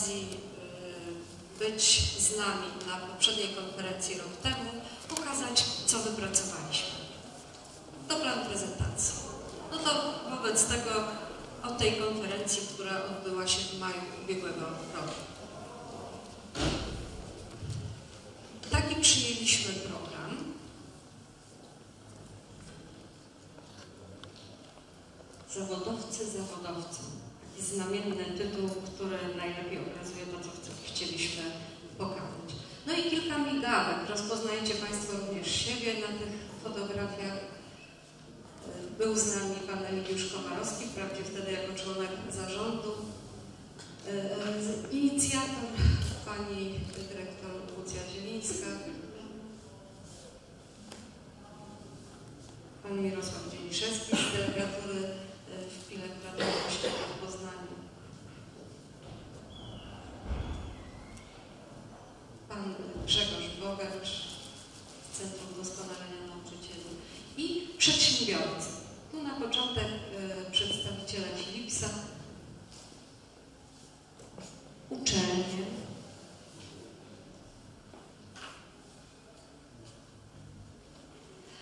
okazji y, być z nami na poprzedniej konferencji rok temu, pokazać, co wypracowaliśmy. To plan prezentacji. No to wobec tego od tej konferencji, która odbyła się w maju ubiegłego roku. Taki przyjęliśmy program. Zawodowcy, zawodowcy. Znamienny tytuł, który najlepiej okazuje to, co chcieliśmy pokazać. No i kilka migawek. Rozpoznajecie Państwo również siebie na tych fotografiach. Był z nami pan Eligiusz Komarowski, wprawdzie wtedy jako członek zarządu. Inicjator pani dyrektor Lucja Zielińska, pan Mirosław Dzieliszewski z delegatury w Pielęgnatorności w Poznaniu. Pan Grzegorz Bogacz z Centrum Doskonalenia Nauczycieli i przedsiębiorcy. Tu na początek y, przedstawiciele Philipsa, uczelnie,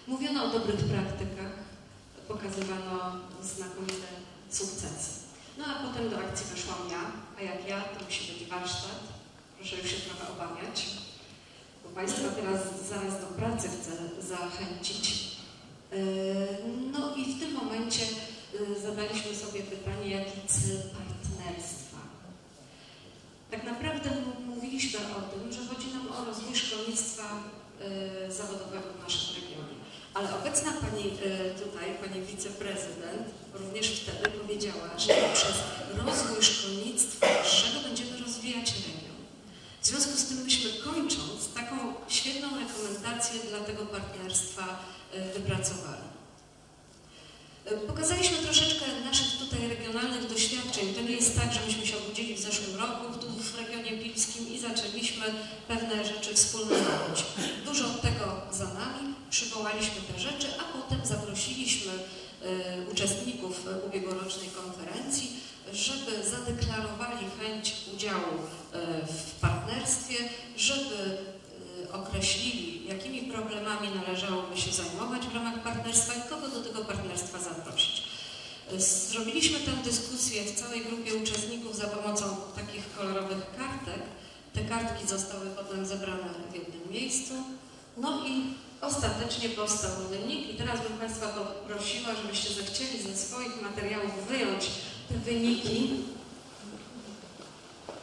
Mówiono o dobrych praktykach, pokazywano znakomite sukcesy. No a potem do akcji weszłam ja, a jak ja, to musi być warsztat. Proszę już się trochę obawiać, bo Państwa teraz zaraz do pracy chcę zachęcić. Yy, no i w tym momencie yy, zadaliśmy sobie pytanie, jaki cel partnerstwa. Tak naprawdę mówiliśmy o tym, że chodzi nam o rozwój szkolnictwa yy, zawodowego w naszym regionie. Ale obecna pani tutaj, pani wiceprezydent, również wtedy powiedziała, że przez rozwój szkolnictwa wyższego będziemy rozwijać region. W związku z tym myśmy dla tego partnerstwa wypracowali. Pokazaliśmy troszeczkę naszych tutaj regionalnych doświadczeń. To nie jest tak, że myśmy się obudzili w zeszłym roku tu w regionie pilskim i zaczęliśmy pewne rzeczy wspólnie robić. Dużo tego za nami, przywołaliśmy te rzeczy, a potem zaprosiliśmy y, uczestników ubiegłorocznej konferencji, żeby zadeklarowali chęć udziału w partnerstwie, żeby określili, problemami należałoby się zajmować w ramach partnerstwa i kogo do tego partnerstwa zaprosić. Zrobiliśmy tę dyskusję w całej grupie uczestników za pomocą takich kolorowych kartek. Te kartki zostały potem zebrane w jednym miejscu. No i ostatecznie powstał wynik i teraz bym Państwa poprosiła, żebyście zechcieli ze swoich materiałów wyjąć te wyniki,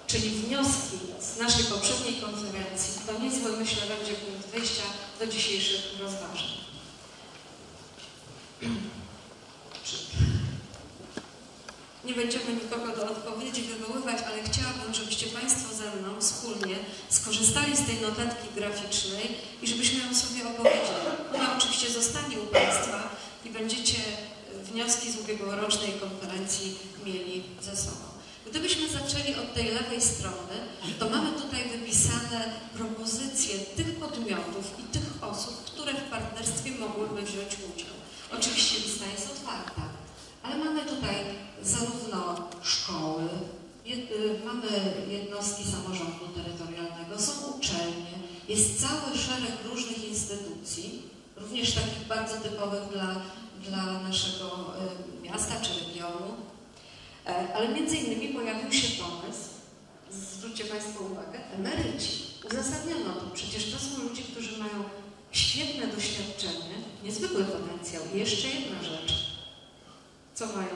czyli wnioski z naszej poprzedniej konferencji. To niezły, myślę, do dzisiejszych rozważań. Nie będziemy nikogo do odpowiedzi wywoływać, ale chciałabym, żebyście Państwo ze mną wspólnie skorzystali z tej notatki graficznej i żebyśmy ją sobie opowiedzieli. Ona oczywiście zostanie u Państwa i będziecie wnioski z ubiegłorocznej konferencji mieli ze sobą. Gdybyśmy zaczęli od tej lewej strony, to mamy tutaj wypisane propozycje tych podmiotów i tych osób, które w partnerstwie mogłyby wziąć udział. Oczywiście lista jest otwarta, ale mamy tutaj zarówno szkoły, jed, y, mamy jednostki samorządu terytorialnego, są uczelnie, jest cały szereg różnych instytucji, również takich bardzo typowych dla, dla naszego y, miasta czy regionu, e, ale między innymi pojawił się pomysł, zwróćcie Państwo uwagę, emeryci. Uzasadniono to, przecież to są ludzie, którzy mają świetne doświadczenie, niezwykły potencjał. I jeszcze jedna rzecz, co mają,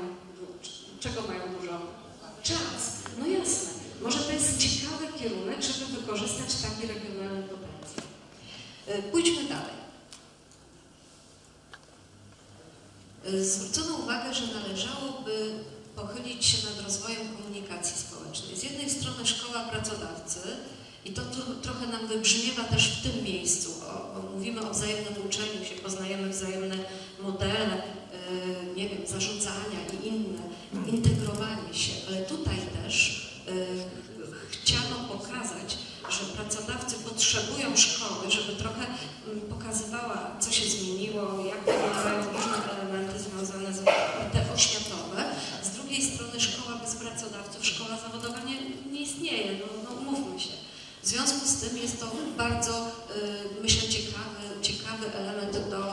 czego mają dużo? Czas. No jasne. Może to jest ciekawy kierunek, żeby wykorzystać taki regionalny potencjał. E, pójdźmy dalej. E, zwrócono uwagę, że należałoby pochylić się nad rozwojem komunikacji społecznej. Z jednej strony szkoła pracodawcy, i to trochę nam wybrzmiewa też w tym miejscu, o, mówimy o wzajemnym uczeniu się, poznajemy wzajemne modele, yy, nie wiem, zarządzania i inne, integrowanie się, ale tutaj też yy, chciano pokazać, że pracodawcy potrzebują szkoły, żeby trochę yy, pokazywała, co się zmieniło, jak wyglądają różne elementy związane z te oświatowe. Z drugiej strony szkoła bez pracodawców, szkoła zawodowa nie, nie istnieje W związku z tym jest to bardzo, y, myślę, ciekawy, ciekawy element do,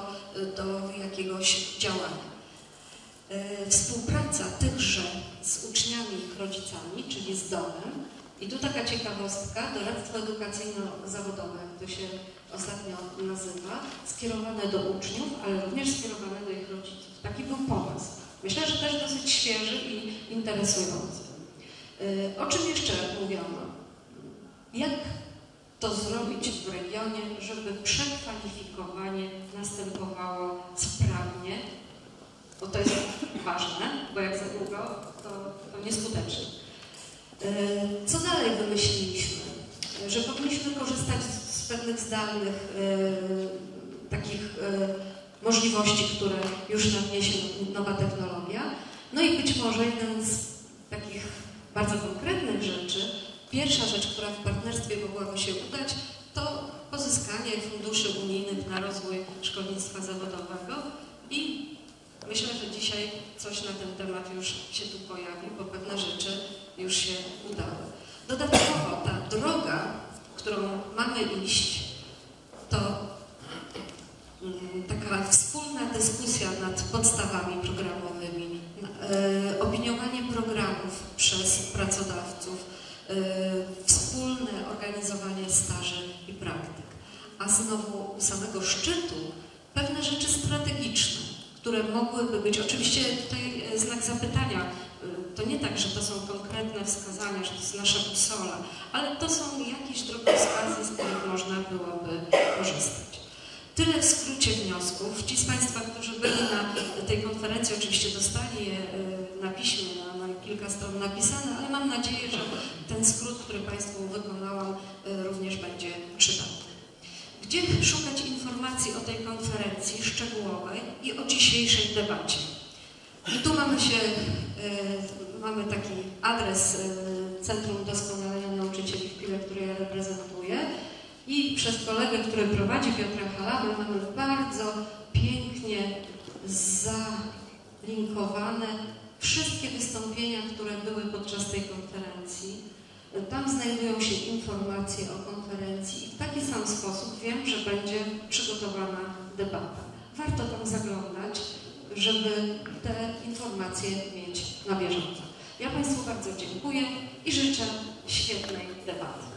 do jakiegoś działania. Y, współpraca tychże z uczniami i rodzicami, czyli z domem. I tu taka ciekawostka, doradztwo edukacyjno-zawodowe, jak to się ostatnio nazywa, skierowane do uczniów, ale również skierowane do ich rodziców. Taki był pomysł. Myślę, że też dosyć świeży i interesujący. Y, o czym jeszcze mówiono? Jak to zrobić w regionie, żeby przekwalifikowanie następowało sprawnie, bo to jest ważne, bo jak za długo, to, to nieskutecznie. Y, co dalej wymyśliliśmy? Że powinniśmy korzystać z pewnych zdalnych y, takich możliwości, które już nam niesie nowa technologia. No i być może jeden z takich bardzo konkretnych rzeczy, pierwsza rzecz, która w partnerstwie mogłaby się udać, to pozyskanie funduszy unijnych na rozwój szkolnictwa zawodowego i myślę, że dzisiaj coś na ten temat już się tu pojawi, bo pewne rzeczy już się udały. Dodatkowo ta droga, którą mamy iść, to mm, taka wspólna dyskusja nad podstawami programowymi, które mogłyby być, oczywiście tutaj e, znak zapytania, to nie tak, że to są konkretne wskazania, że to jest nasza busola, ale to są jakieś drogowskazy, z których można byłoby korzystać. Tyle w skrócie wniosków. Ci z Państwa, którzy byli na tej konferencji, oczywiście dostali je y, na piśmie, na kilka stron napisane, ale mam nadzieję, że ten skrót, który Państwu wykonałam, również będzie przydatny. Gdzie szukać informacji o tej konferencji szczegółowej i o dzisiejszej debacie? I tu mamy się, y, mamy taki adres Centrum Doskonalenia Nauczycieli w Pile, który ja reprezentuję i przez kolegę, który prowadzi Piotra Halabę, mamy bardzo pięknie zalinkowane wszystkie wystąpienia, które były podczas tej konferencji. Tam znajdują się informacje o konferencji i w taki sam sposób wiem, że będzie przygotowana debata. Warto tam zaglądać, żeby te informacje mieć na bieżąco. Ja Państwu bardzo dziękuję i życzę świetnej debaty.